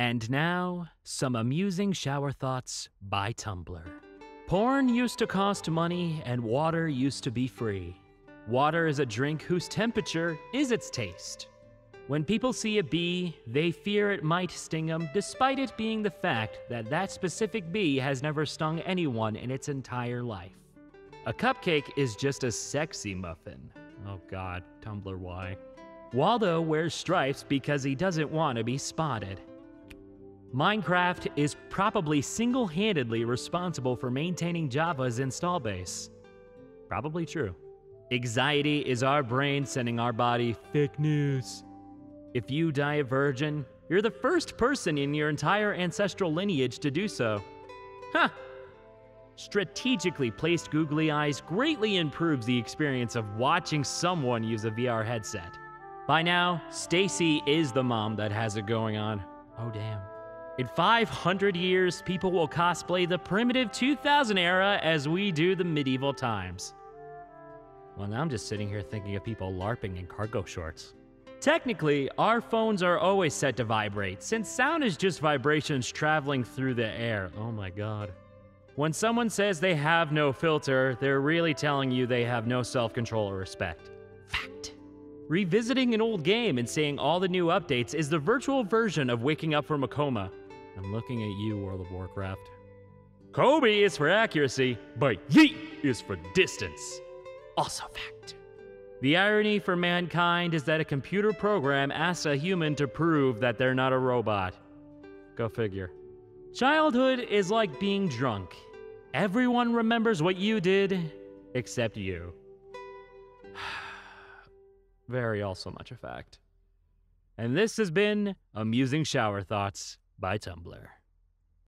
And now, some amusing shower thoughts by Tumblr. Porn used to cost money, and water used to be free. Water is a drink whose temperature is its taste. When people see a bee, they fear it might sting them, despite it being the fact that that specific bee has never stung anyone in its entire life. A cupcake is just a sexy muffin. Oh god, Tumblr, why? Waldo wears stripes because he doesn't want to be spotted. Minecraft is probably single handedly responsible for maintaining Java's install base. Probably true. Anxiety is our brain sending our body fake news. If you die a virgin, you're the first person in your entire ancestral lineage to do so. Huh! Strategically placed googly eyes greatly improves the experience of watching someone use a VR headset. By now, Stacy is the mom that has it going on. Oh, damn. In 500 years, people will cosplay the primitive 2000 era as we do the medieval times. Well, now I'm just sitting here thinking of people LARPing in cargo shorts. Technically, our phones are always set to vibrate, since sound is just vibrations traveling through the air. Oh my god. When someone says they have no filter, they're really telling you they have no self control or respect. Fact. Revisiting an old game and seeing all the new updates is the virtual version of waking up from a coma. I'm looking at you, World of Warcraft. Kobe is for accuracy, but yeet is for distance. Also fact. The irony for mankind is that a computer program asks a human to prove that they're not a robot. Go figure. Childhood is like being drunk. Everyone remembers what you did except you. Very also much a fact. And this has been Amusing Shower Thoughts by Tumblr.